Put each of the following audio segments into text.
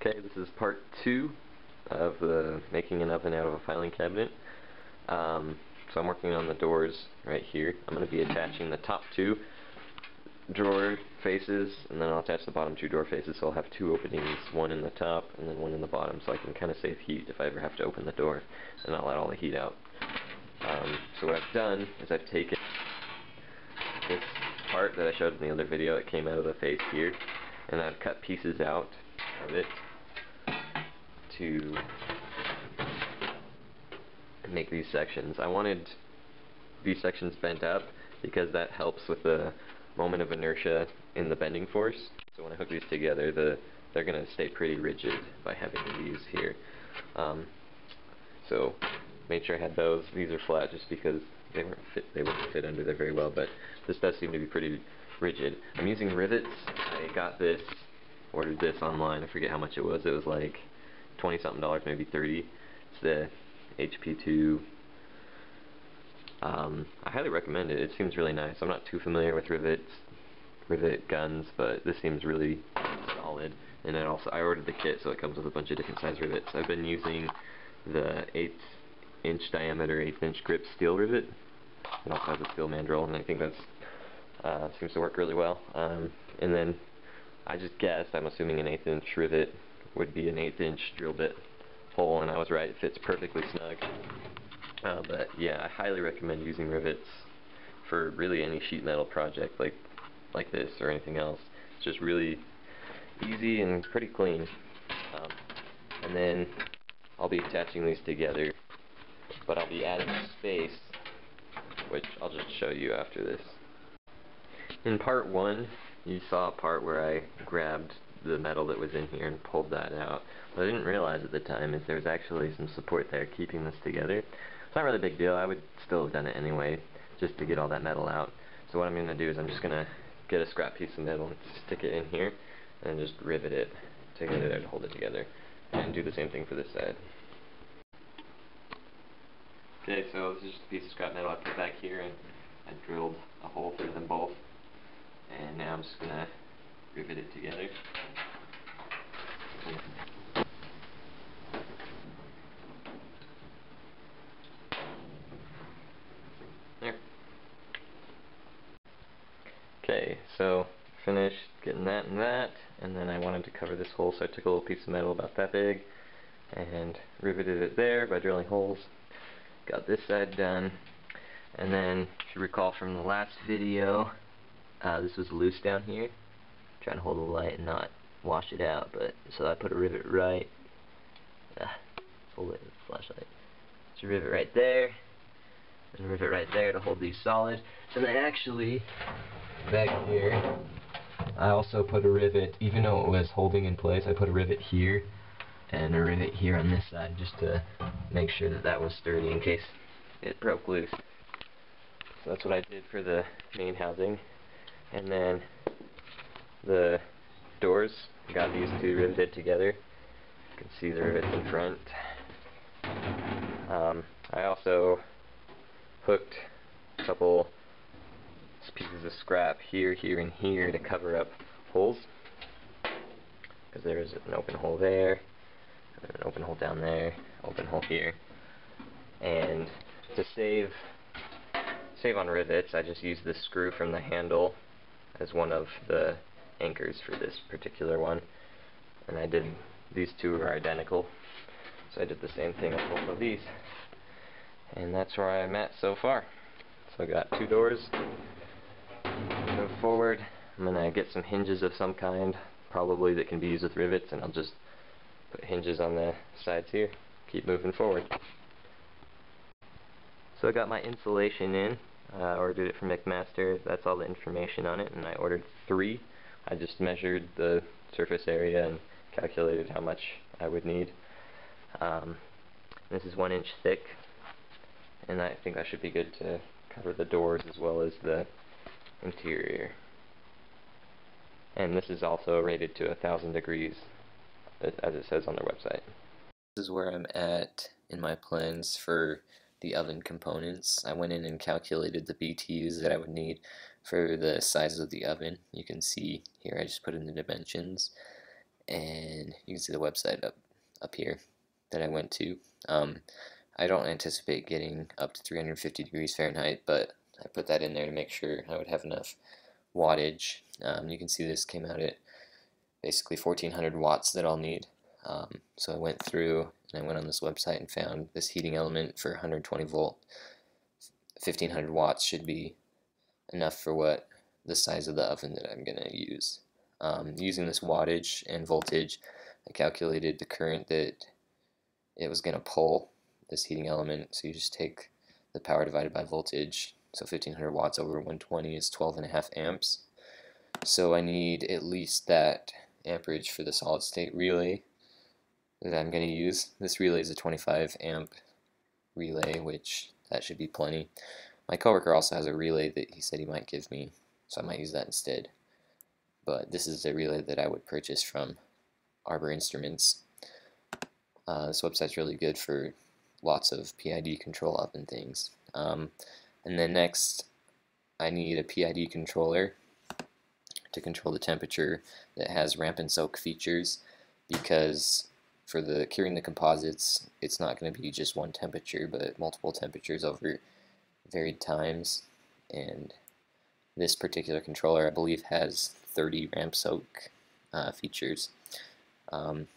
Okay, this is part two of the making an oven out of a filing cabinet. Um, so I'm working on the doors right here. I'm going to be attaching the top two drawer faces and then I'll attach the bottom two door faces so I'll have two openings, one in the top and then one in the bottom so I can kind of save heat if I ever have to open the door and not let all the heat out. Um, so what I've done is I've taken this part that I showed in the other video that came out of the face here and I've cut pieces out of it to make these sections. I wanted these sections bent up because that helps with the moment of inertia in the bending force. So when I hook these together, the they're going to stay pretty rigid by having these here. Um, so made sure I had those. These are flat just because they weren't fit. They wouldn't fit under there very well, but this does seem to be pretty rigid. I'm using rivets. I got this, ordered this online. I forget how much it was. It was like 20 something dollars, maybe 30. It's the HP2. Um, I highly recommend it. It seems really nice. I'm not too familiar with rivets, rivet guns, but this seems really solid. And then also, I ordered the kit, so it comes with a bunch of different size rivets. I've been using the 8 inch diameter, 8 inch grip steel rivet. It also has a steel mandrel, and I think that's uh, seems to work really well. Um, and then I just guessed, I'm assuming an 8 inch rivet would be an eighth inch drill bit hole and I was right, it fits perfectly snug. Uh, but yeah, I highly recommend using rivets for really any sheet metal project like like this or anything else. It's just really easy and pretty clean. Um, and then I'll be attaching these together, but I'll be adding space, which I'll just show you after this. In part one, you saw a part where I grabbed the metal that was in here and pulled that out. What I didn't realize at the time is there was actually some support there keeping this together. It's not really a big deal. I would still have done it anyway just to get all that metal out. So what I'm going to do is I'm just going to get a scrap piece of metal and stick it in here and just rivet it together there to hold it together. And do the same thing for this side. Okay, so this is just a piece of scrap metal I put back here and I drilled a hole through them both. And now I'm just going to rivet it together. Okay, so finished getting that and that, and then I wanted to cover this hole, so I took a little piece of metal about that big and riveted it there by drilling holes. Got this side done, and then if you recall from the last video, uh, this was loose down here, trying to hold the light and not wash it out, but so I put a rivet right, uh, hold it flashlight, so rivet right there, and a rivet right there to hold these solid, and then actually, back here, I also put a rivet, even though it was holding in place, I put a rivet here, and a rivet here on this side, just to make sure that that was sturdy in case it broke loose. So that's what I did for the main housing. And then the doors, got these two riveted together. You can see the rivets in front. Um, I also hooked a couple pieces of scrap here, here, and here to cover up holes. Because there is an open hole there, an open hole down there, open hole here. And to save save on rivets, I just used the screw from the handle as one of the anchors for this particular one. And I did, these two are identical, so I did the same thing on both of these. And that's where I'm at so far. So I got two doors. Move forward. I'm going to get some hinges of some kind, probably that can be used with rivets, and I'll just put hinges on the sides here. Keep moving forward. So I got my insulation in. I uh, ordered it from McMaster. That's all the information on it, and I ordered three. I just measured the surface area and calculated how much I would need. Um, this is one inch thick, and I think that should be good to cover the doors as well as the interior. And this is also rated to a thousand degrees, as it says on their website. This is where I'm at in my plans for the oven components. I went in and calculated the BTUs that I would need for the size of the oven. You can see here I just put in the dimensions and you can see the website up up here that I went to. Um, I don't anticipate getting up to 350 degrees Fahrenheit, but I put that in there to make sure I would have enough wattage. Um, you can see this came out at basically 1400 watts that I'll need. Um, so I went through and I went on this website and found this heating element for 120 volt. 1500 watts should be enough for what the size of the oven that I'm going to use. Um, using this wattage and voltage, I calculated the current that it was going to pull this heating element. So you just take the power divided by voltage. So 1500 watts over 120 is 12 and a half amps. So I need at least that amperage for the solid state relay that I'm going to use. This relay is a 25 amp relay, which that should be plenty. My coworker also has a relay that he said he might give me, so I might use that instead. But this is a relay that I would purchase from Auber Instruments. Uh, this website's really good for lots of PID control up and things. Um, and then next, I need a PID controller to control the temperature that has ramp and soak features because for the curing the composites, it's not going to be just one temperature, but multiple temperatures over varied times. And this particular controller, I believe, has 30 ramp soak uh, features. Um,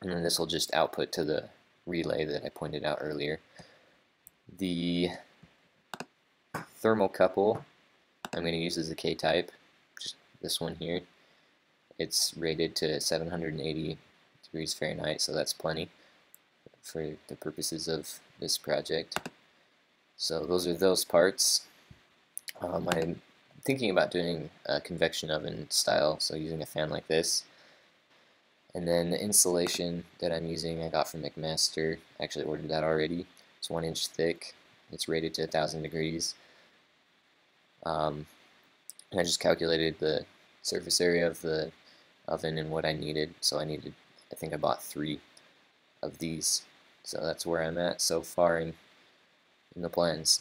and then this will just output to the relay that I pointed out earlier. The thermocouple I'm going to use as a K-type, just this one here. It's rated to 780 degrees Fahrenheit, so that's plenty for the purposes of this project. So those are those parts. Um, I'm thinking about doing a convection oven style, so using a fan like this. And then the insulation that I'm using I got from McMaster. I actually ordered that already. It's one inch thick. It's rated to 1000 degrees. Um, I just calculated the surface area of the oven and what I needed. So I needed I think I bought three of these. So that's where I'm at so far in, in the plans.